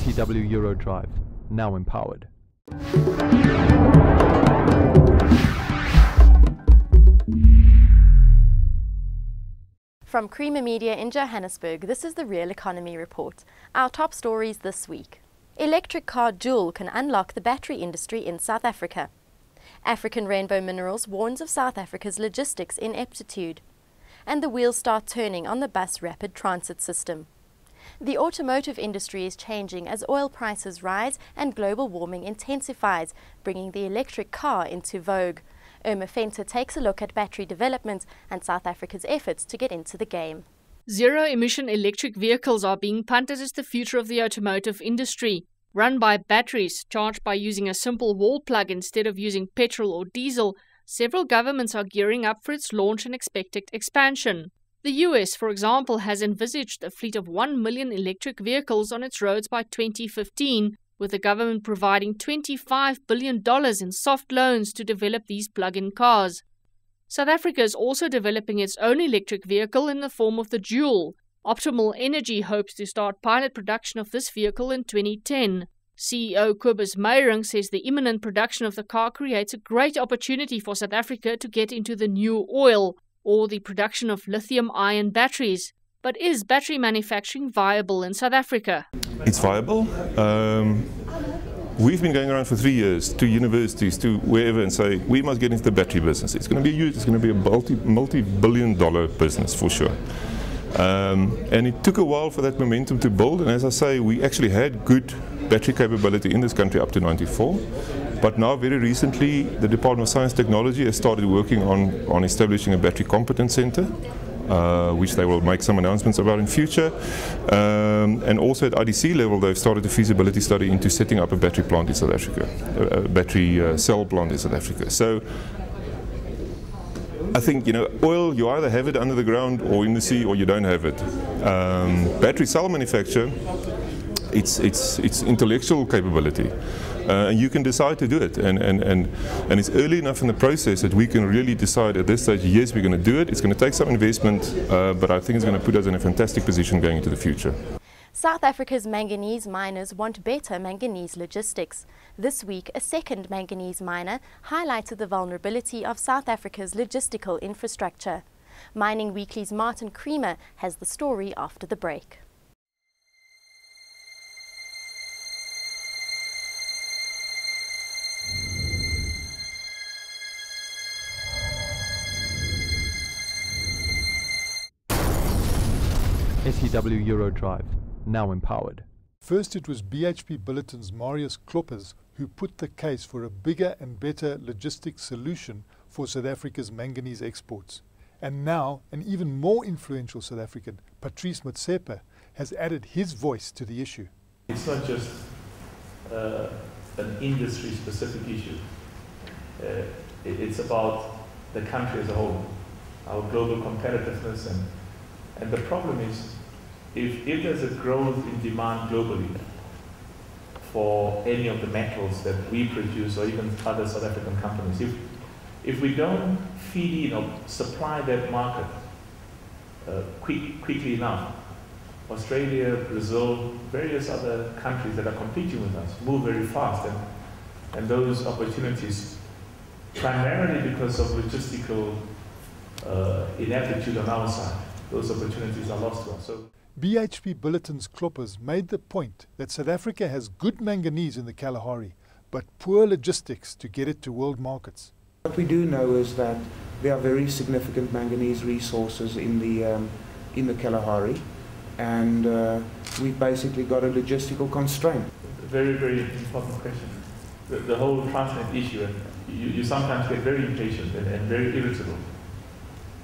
SEW Eurodrive, now empowered. From Creamer Media in Johannesburg, this is the Real Economy Report. Our top stories this week. Electric car Joule can unlock the battery industry in South Africa. African Rainbow Minerals warns of South Africa's logistics ineptitude. And the wheels start turning on the bus rapid transit system. The automotive industry is changing as oil prices rise and global warming intensifies, bringing the electric car into vogue. Irma Venter takes a look at battery development and South Africa's efforts to get into the game. Zero emission electric vehicles are being punted as the future of the automotive industry. Run by batteries, charged by using a simple wall plug instead of using petrol or diesel, several governments are gearing up for its launch and expected expansion. The US, for example, has envisaged a fleet of 1 million electric vehicles on its roads by 2015, with the government providing $25 billion in soft loans to develop these plug in cars. South Africa is also developing its own electric vehicle in the form of the Joule. Optimal Energy hopes to start pilot production of this vehicle in 2010. CEO Kobus Meiring says the imminent production of the car creates a great opportunity for South Africa to get into the new oil or the production of lithium ion batteries. But is battery manufacturing viable in South Africa? It's viable. Um, we've been going around for three years to universities, to wherever, and say we must get into the battery business. It's going to be huge. It's going to be a multi, multi-billion-dollar business for sure. Um, and it took a while for that momentum to build. And as I say, we actually had good battery capability in this country up to 94. But now, very recently, the Department of Science and Technology has started working on, on establishing a battery competence center uh, which they will make some announcements about in future. Um, and also at IDC level, they've started a feasibility study into setting up a battery plant in South Africa, a, battery uh, cell plant in South Africa. So I think you know oil. You either have it under the ground or in the sea, or you don't have it. Um, battery cell manufacture, it's it's it's intellectual capability uh, and you can decide to do it. And, and, and, and it's early enough in the process that we can really decide at this stage, yes, we're going to do it. It's going to take some investment, uh, but I think it's going to put us in a fantastic position going into the future. South Africa's manganese miners want better manganese logistics. This week, a second manganese miner highlighted the vulnerability of South Africa's logistical infrastructure. Mining Weekly's Martin Creamer has the story after the break. SEW Eurodrive, now empowered. First, it was BHP Billiton's Marius Kloppers who put the case for a bigger and better logistics solution for South Africa's manganese exports. And now, an even more influential South African, Patrice Motsepe, has added his voice to the issue. It's not just uh, an industry specific issue, uh, it's about the country as a whole, our global competitiveness. And, and the problem is if, if there's a growth in demand globally for any of the metals that we produce or even other South African companies, if, if we don't feed in or supply that market uh, quick, quickly enough, Australia, Brazil, various other countries that are competing with us move very fast and, and those opportunities, primarily because of logistical uh, ineptitude on our side, those opportunities are lost to us. So BHP Billiton's Kloppers made the point that South Africa has good manganese in the Kalahari, but poor logistics to get it to world markets. What we do know is that there are very significant manganese resources in the, um, in the Kalahari, and uh, we've basically got a logistical constraint. Very, very important question. The, the whole Transnet issue, and you, you sometimes get very impatient and, and very irritable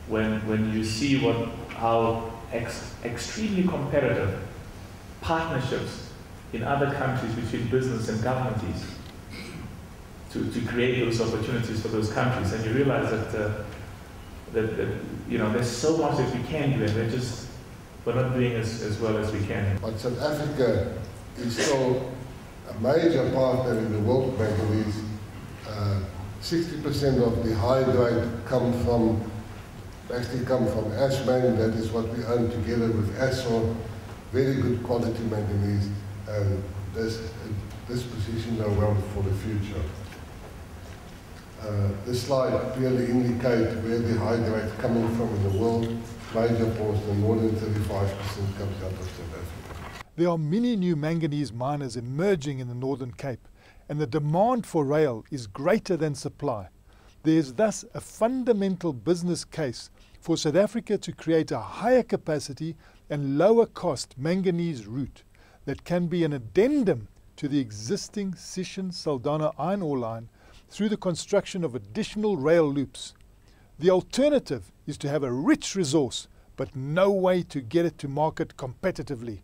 when, when you see what, how ex extremely competitive partnerships in other countries between business and government is to, to create those opportunities for those countries. And you realize that, uh, that, that, you know, there's so much that we can do and we're just, we're not doing as, as well as we can. But South Africa is still a major partner in the world. 60% uh, of the high grade come from actually come from Assmang, that is what we own together with Assore, very good quality manganese. And this, this position now well for the future. Uh, this slide clearly indicates where the grade coming from in the world. Major portion, more than 35% comes out of South Africa. There are many new manganese miners emerging in the Northern Cape, and the demand for rail is greater than supply. There is thus a fundamental business case for South Africa to create a higher capacity and lower cost manganese route that can be an addendum to the existing Sishen Saldanha iron ore line through the construction of additional rail loops. The alternative is to have a rich resource but no way to get it to market competitively.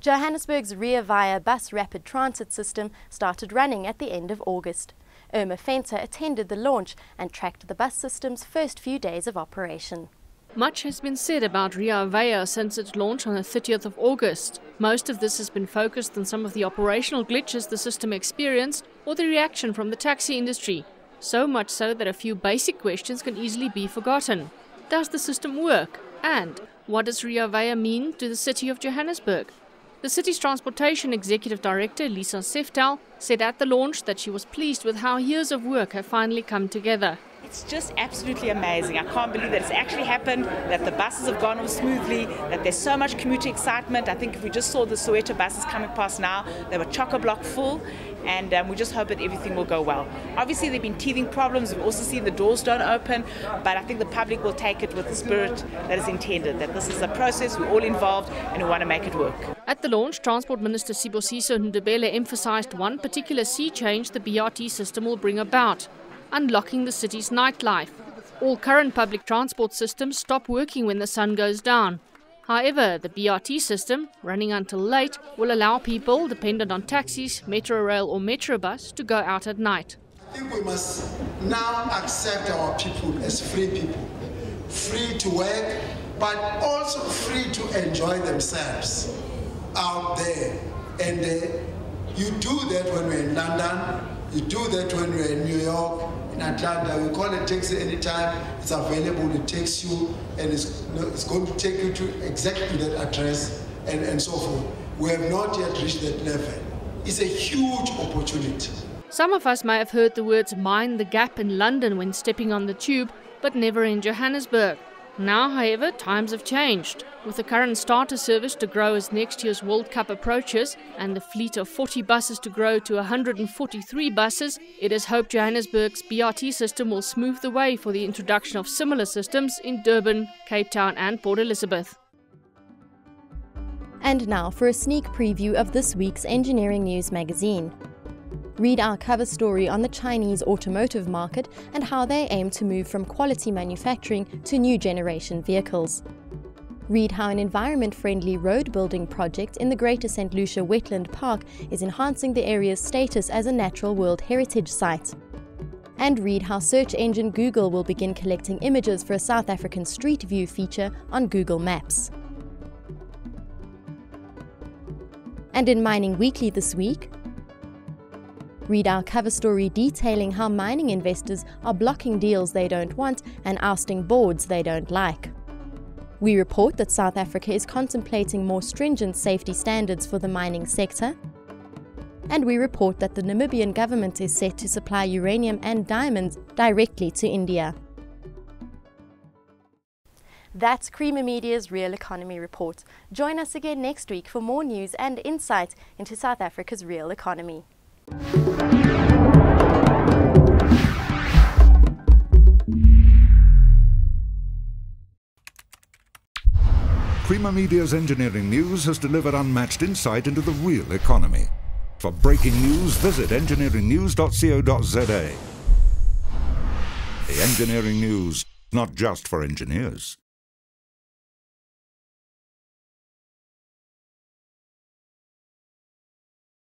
Johannesburg's Rea Vaya bus rapid transit system started running at the end of August. Irma Venter attended the launch and tracked the bus system's first few days of operation. Much has been said about Rea Vaya since its launch on the 30th of August. Most of this has been focused on some of the operational glitches the system experienced or the reaction from the taxi industry. So much so that a few basic questions can easily be forgotten. Does the system work? And what does Rea Vaya mean to the city of Johannesburg? The city's transportation executive director, Lisa Seftel, said at the launch that she was pleased with how years of work have finally come together. It's just absolutely amazing. I can't believe that it's actually happened, that the buses have gone off smoothly, that there's so much commuter excitement. I think if we just saw the Soweto buses coming past now, they were chock a block full, and um, we just hope that everything will go well. Obviously, there have been teething problems. We've also seen the doors don't open, but I think the public will take it with the spirit that is intended, that this is a process, we're all involved, and we want to make it work. At the launch, Transport Minister Sibusiso Ndebele emphasized one particular sea change the BRT system will bring about unlocking the city's nightlife. All current public transport systems stop working when the sun goes down. However, the BRT system, running until late, will allow people dependent on taxis, Metro Rail, or Metrobus to go out at night. I think we must now accept our people as free people, free to work, but also free to enjoy themselves out there. And uh, you do that when we're in London, you do that when we're in New York, in Atlanta. We call a taxi anytime it's available. It takes you and it's, it's going to take you to exactly that address and, and so forth. We have not yet reached that level. It's a huge opportunity. Some of us may have heard the words mind the gap in London when stepping on the tube, but never in Johannesburg. Now, however, times have changed. With the current starter service to grow as next year's World Cup approaches and the fleet of 40 buses to grow to 143 buses, it is hoped Johannesburg's BRT system will smooth the way for the introduction of similar systems in Durban, Cape Town, and Port Elizabeth. And now for a sneak preview of this week's Engineering News magazine. Read our cover story on the Chinese automotive market and how they aim to move from quality manufacturing to new generation vehicles. Read how an environment friendly road building project in the Greater St. Lucia Wetland Park is enhancing the area's status as a Natural World Heritage Site. And read how search engine Google will begin collecting images for a South African Street View feature on Google Maps. And in Mining Weekly this week, Read our cover story detailing how mining investors are blocking deals they don't want and ousting boards they don't like. We report that South Africa is contemplating more stringent safety standards for the mining sector. And we report that the Namibian government is set to supply uranium and diamonds directly to India. That's Creamer Media's Real Economy Report. Join us again next week for more news and insight into South Africa's real economy. Creamer Media's engineering news has delivered unmatched insight into the real economy. For breaking news, visit engineeringnews.co.za. The Engineering News, not just for engineers.